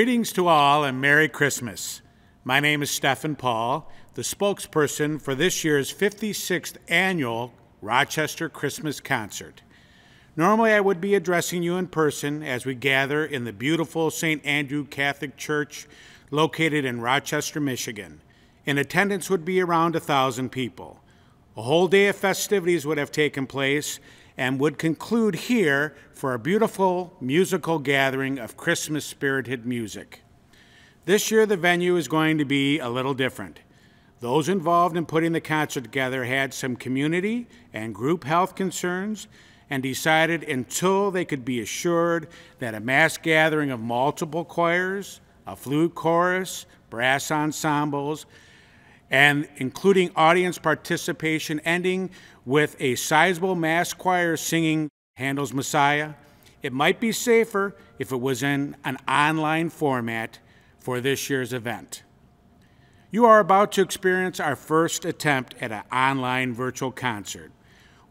Greetings to all and Merry Christmas. My name is Stephen Paul, the spokesperson for this year's 56th annual Rochester Christmas Concert. Normally, I would be addressing you in person as we gather in the beautiful St. Andrew Catholic Church located in Rochester, Michigan. In attendance would be around a thousand people. A whole day of festivities would have taken place and would conclude here for a beautiful musical gathering of Christmas spirited music. This year, the venue is going to be a little different. Those involved in putting the concert together had some community and group health concerns and decided until they could be assured that a mass gathering of multiple choirs, a flute chorus, brass ensembles, and including audience participation ending with a sizable mass choir singing Handel's Messiah, it might be safer if it was in an online format for this year's event. You are about to experience our first attempt at an online virtual concert,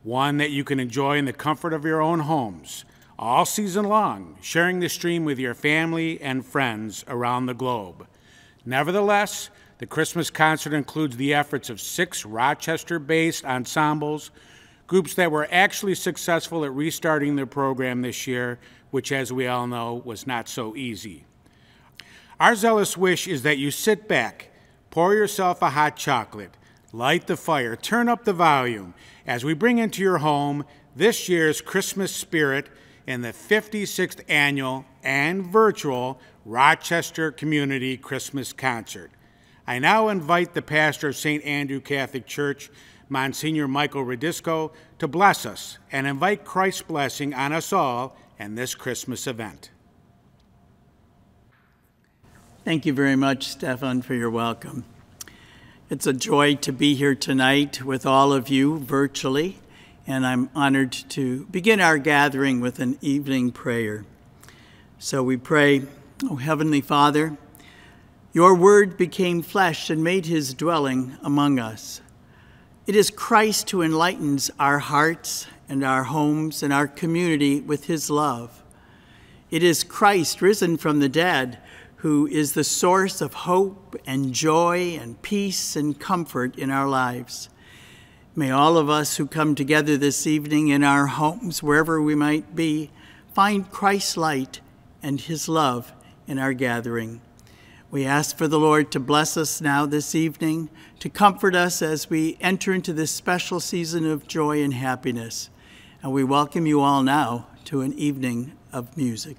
one that you can enjoy in the comfort of your own homes all season long, sharing the stream with your family and friends around the globe. Nevertheless, the Christmas concert includes the efforts of six Rochester based ensembles, groups that were actually successful at restarting their program this year, which, as we all know, was not so easy. Our zealous wish is that you sit back, pour yourself a hot chocolate, light the fire, turn up the volume as we bring into your home this year's Christmas spirit in the 56th annual and virtual Rochester Community Christmas Concert. I now invite the pastor of St. Andrew Catholic Church, Monsignor Michael Radisco, to bless us and invite Christ's blessing on us all and this Christmas event. Thank you very much, Stefan, for your welcome. It's a joy to be here tonight with all of you virtually, and I'm honored to begin our gathering with an evening prayer. So we pray, O Heavenly Father, your word became flesh and made his dwelling among us. It is Christ who enlightens our hearts and our homes and our community with his love. It is Christ risen from the dead who is the source of hope and joy and peace and comfort in our lives. May all of us who come together this evening in our homes, wherever we might be, find Christ's light and his love in our gathering. We ask for the Lord to bless us now this evening, to comfort us as we enter into this special season of joy and happiness. And we welcome you all now to an evening of music.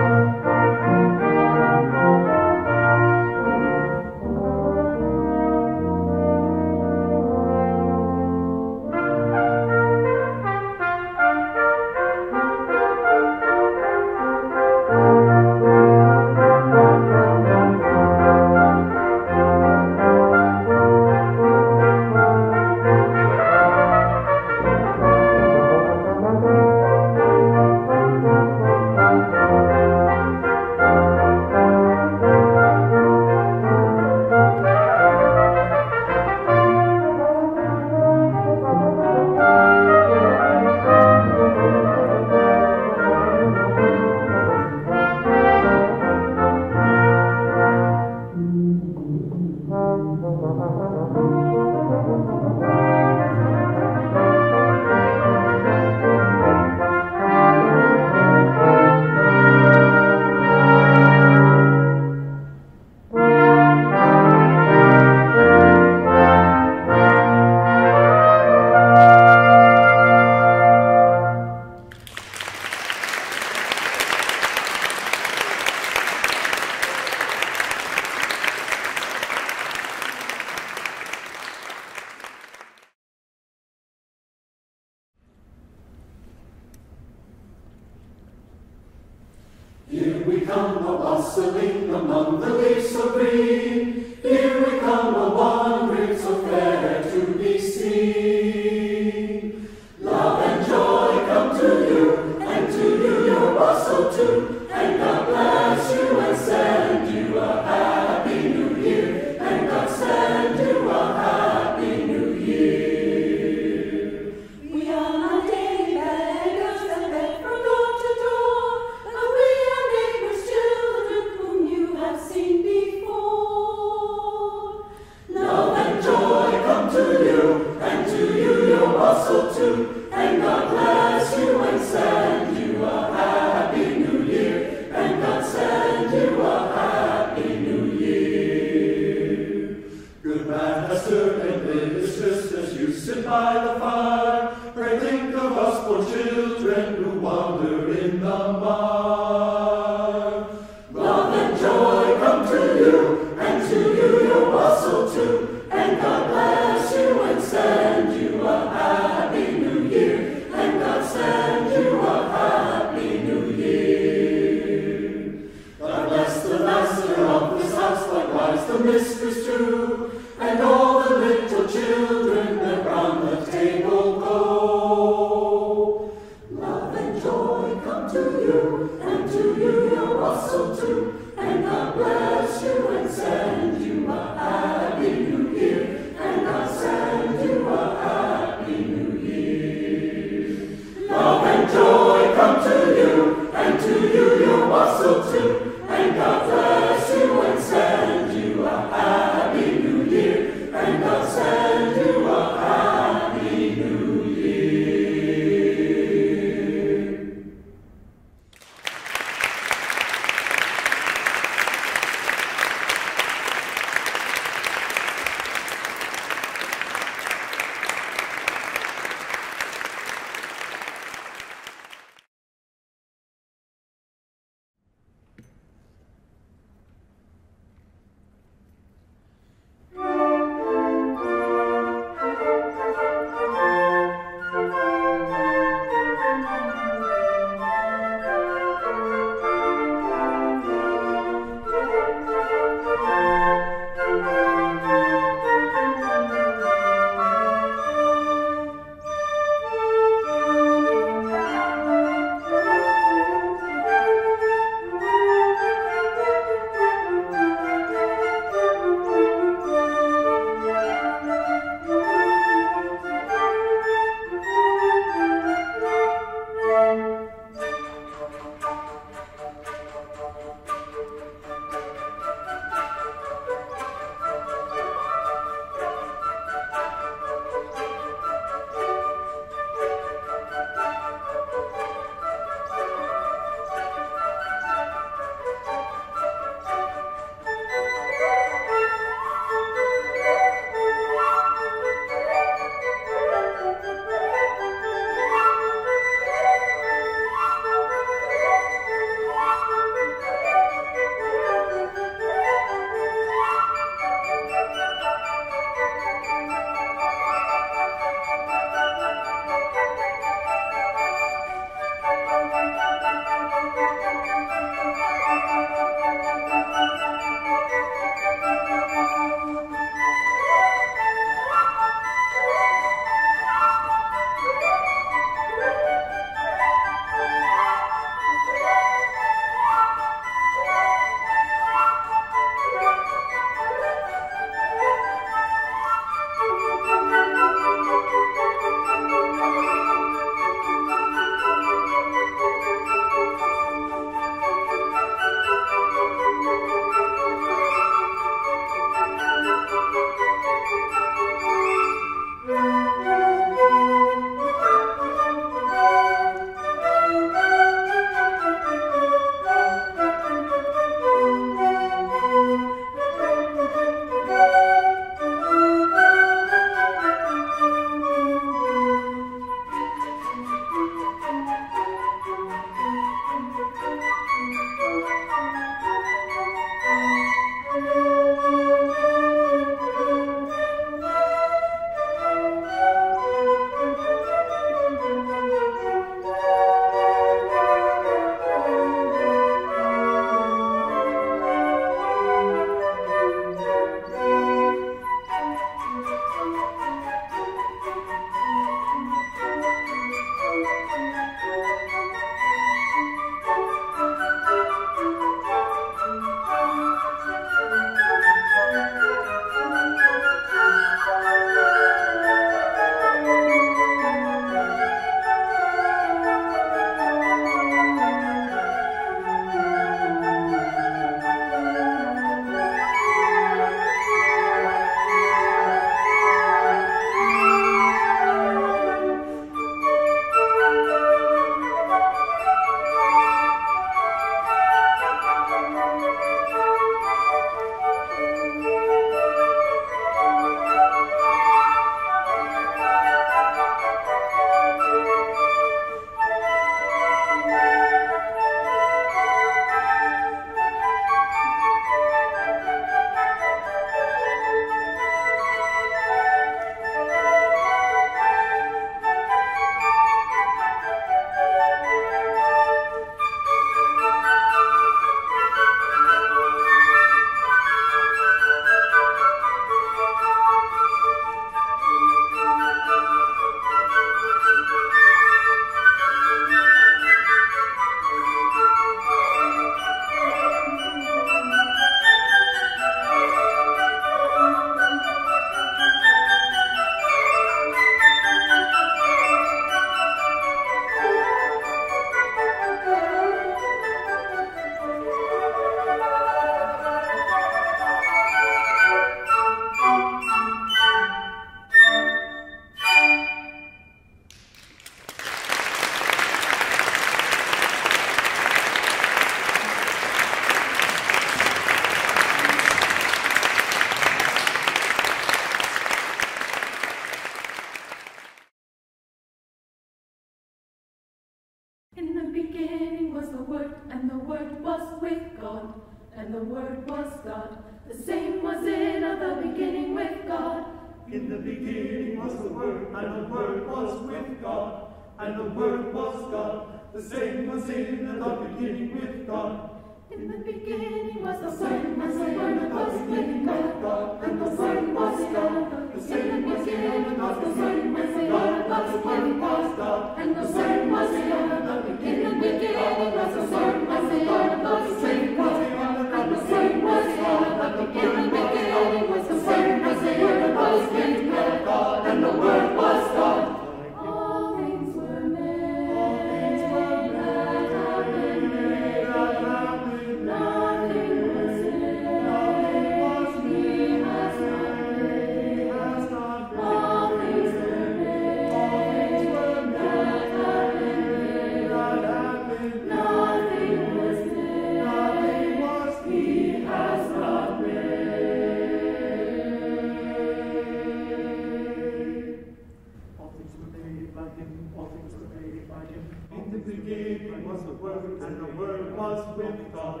with God,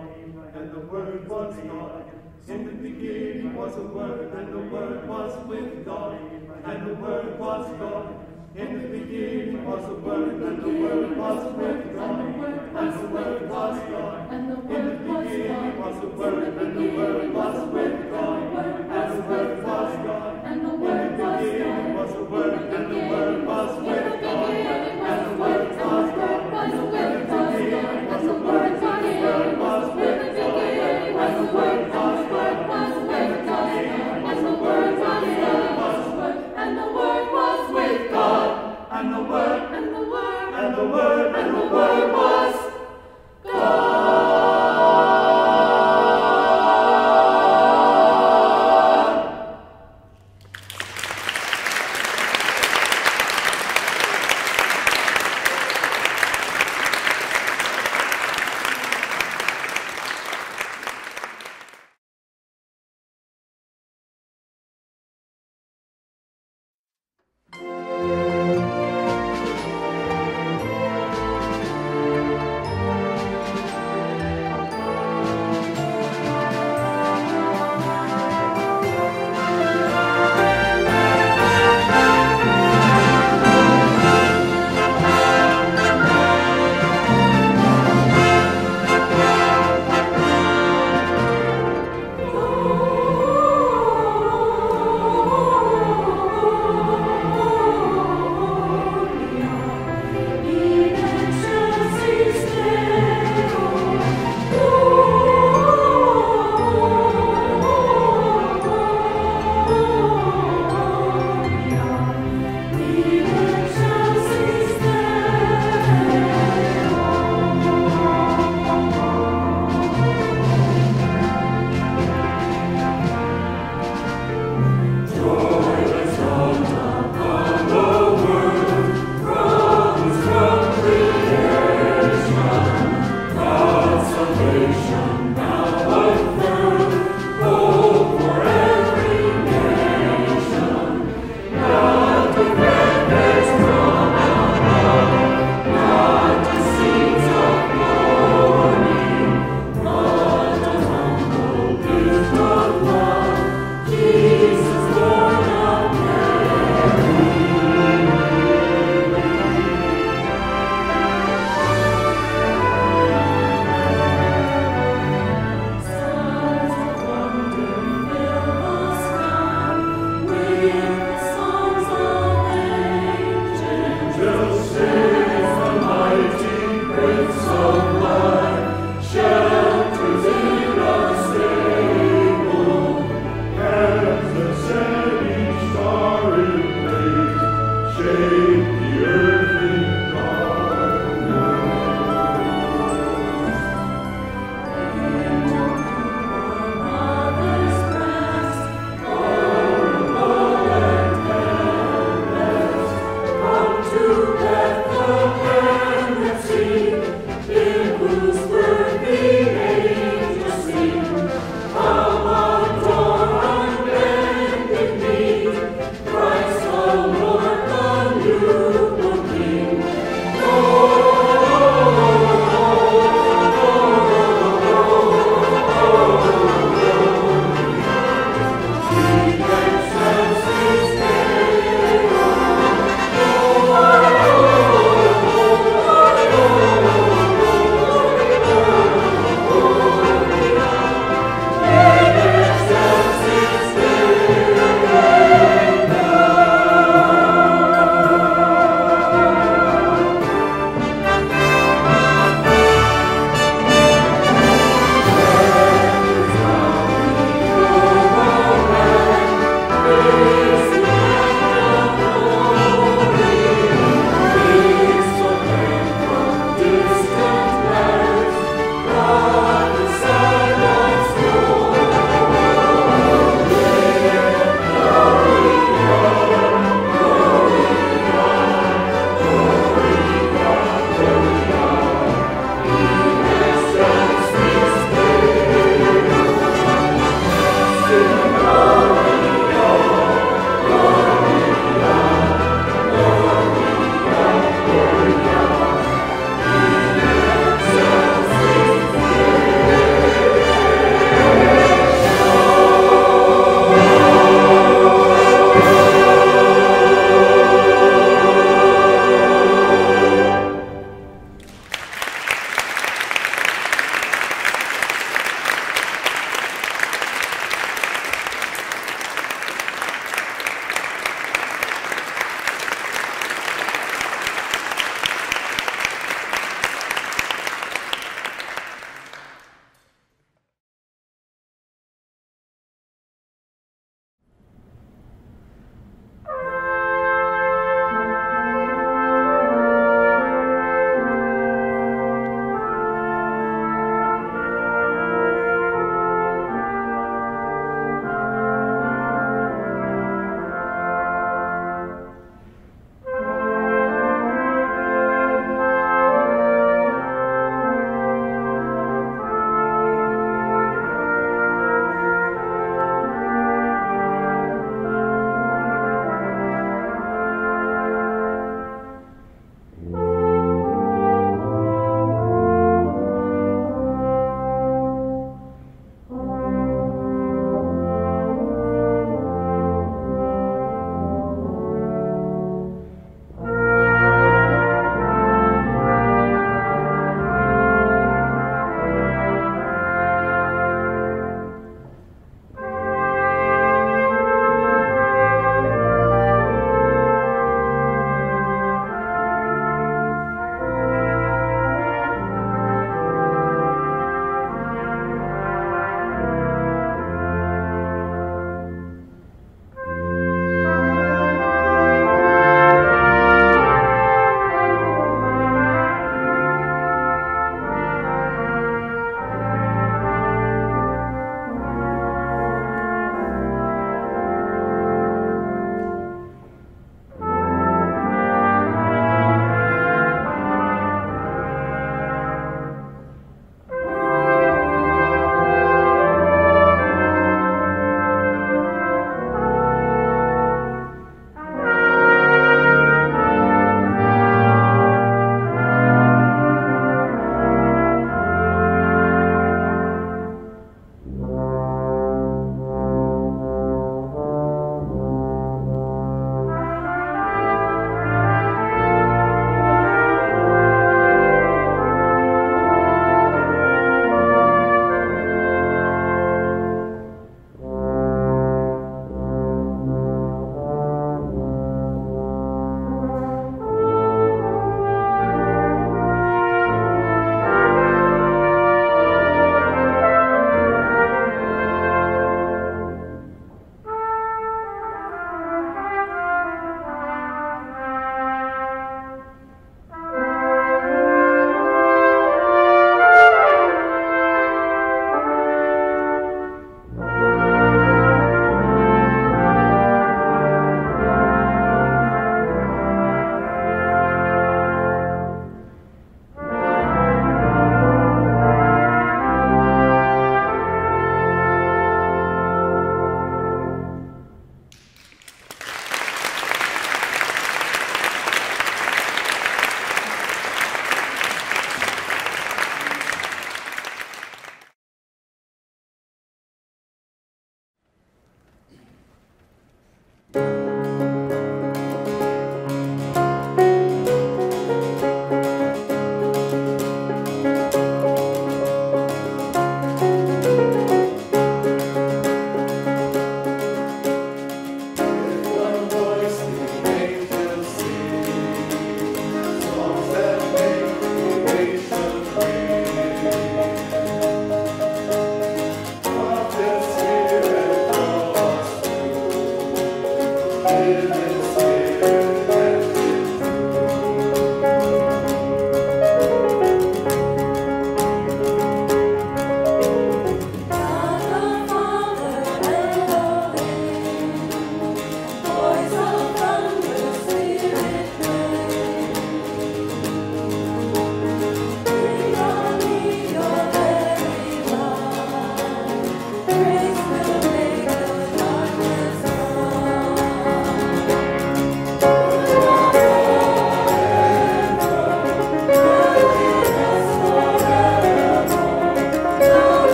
and the Word was God. In the beginning was the Word, and the Word was with God, and the Word was God. In the beginning was the Word, and the Word was with God, and the Word was God. In the beginning was the Word, and the Word was with God, and the Word the.